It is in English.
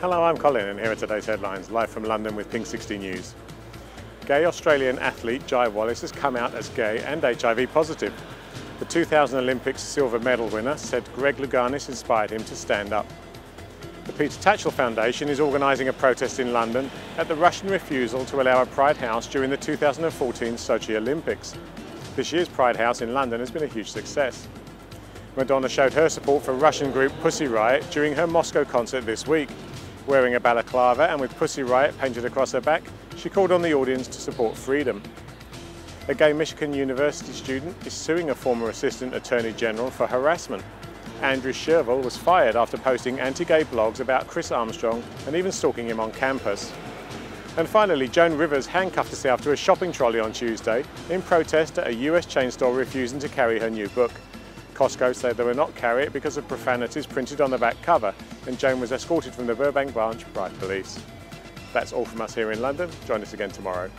Hello, I'm Colin and here are today's headlines, live from London with Pink 60 News. Gay Australian athlete Ji Wallace has come out as gay and HIV positive. The 2000 Olympics silver medal winner said Greg Louganis inspired him to stand up. The Peter Tatchell Foundation is organising a protest in London at the Russian refusal to allow a Pride House during the 2014 Sochi Olympics. This year's Pride House in London has been a huge success. Madonna showed her support for Russian group Pussy Riot during her Moscow concert this week. Wearing a balaclava and with Pussy Riot painted across her back, she called on the audience to support freedom. A gay Michigan University student is suing a former Assistant Attorney General for harassment. Andrew Shirvell was fired after posting anti-gay blogs about Chris Armstrong and even stalking him on campus. And finally, Joan Rivers handcuffed herself to a shopping trolley on Tuesday in protest at a US chain store refusing to carry her new book. Costco said they will not carry it because of profanities printed on the back cover, and Joan was escorted from the Burbank branch by police. That's all from us here in London. Join us again tomorrow.